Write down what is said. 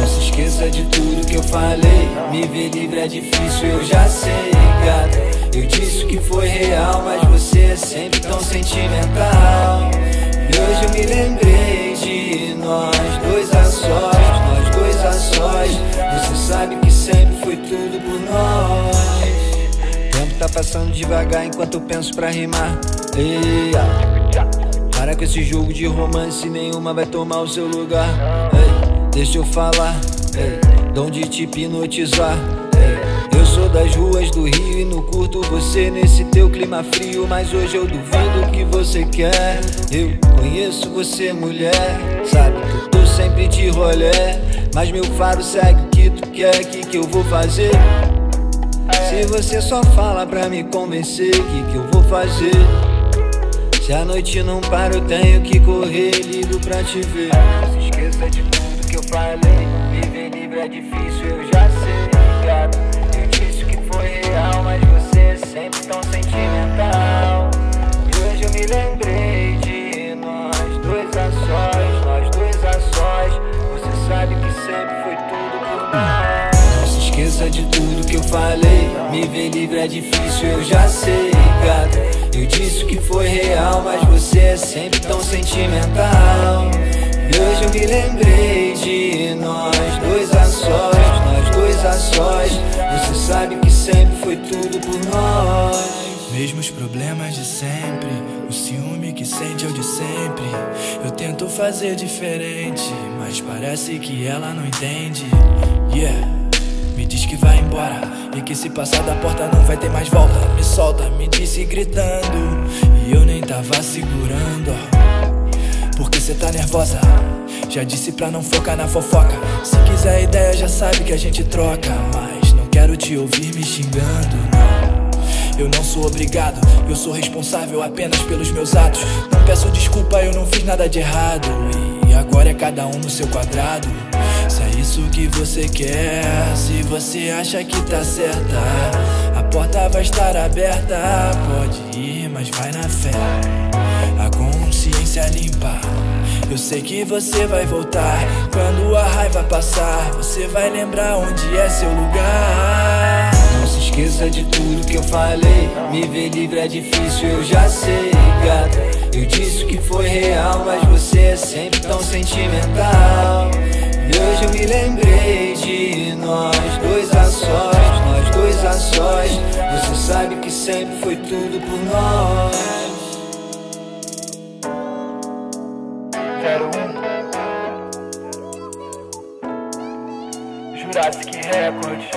Não se esqueça de tudo que eu falei. Me ver livre é difícil, eu já sei, gata. Eu disse que foi real, mas você é sempre tão sentimental. E hoje eu me lembrei de nós dois a sós, nós dois a sós. Você sabe que sempre foi tudo por nós. O tempo tá passando devagar enquanto eu penso pra rimar. Ei, ah. Com esse jogo de romance, nenhuma vai tomar o seu lugar. Ei, deixa eu falar, ei, dom de te hipnotizar. Ei, eu sou das ruas do Rio e não curto você nesse teu clima frio. Mas hoje eu duvido o que você quer. Eu conheço você, mulher, sabe que eu tô sempre de rolé. Mas meu faro segue o que tu quer, que que eu vou fazer? Se você só fala pra me convencer, que que eu vou fazer? Se a noite não para, eu tenho que correr, ligo pra te ver. Não se esqueça de tudo que eu falei. Viver livre é difícil, eu já sei, gata. Eu disse que foi real, mas você é sempre tão sentimental. E hoje eu me lembrei de nós dois a sós, nós dois a sós. Você sabe que sempre foi tudo por nós. Não se esqueça de tudo que eu falei. Me ver livre é difícil, eu já sei. Eu disse que foi real, mas você é sempre tão sentimental. E hoje eu me lembrei de nós dois a sós, nós dois a sós. Você sabe que sempre foi tudo por nós. Mesmos problemas de sempre, o ciúme que sente é o de sempre. Eu tento fazer diferente, mas parece que ela não entende. Yeah. Me diz que vai embora e que se passar da porta não vai ter mais volta. Me solta, me disse gritando e eu nem tava segurando. Porque cê tá nervosa? Já disse pra não focar na fofoca. Se quiser ideia, já sabe que a gente troca. Mas não quero te ouvir me xingando, não. Eu não sou obrigado, eu sou responsável apenas pelos meus atos. Não peço desculpa, eu não fiz nada de errado. E agora é cada um no seu quadrado. Isso que você quer, se você acha que tá certa, a porta vai estar aberta. Pode ir, mas vai na fé. A consciência limpa. Eu sei que você vai voltar. Quando a raiva passar, você vai lembrar onde é seu lugar. Não se esqueça de tudo que eu falei. Me ver livre é difícil, eu já sei, gata. Eu disse que foi real, mas você é sempre tão sentimental. E hoje eu me lembrei de nós dois a sós, nós dois a sós. Você sabe que sempre foi tudo por nós. 01 Jurassic Records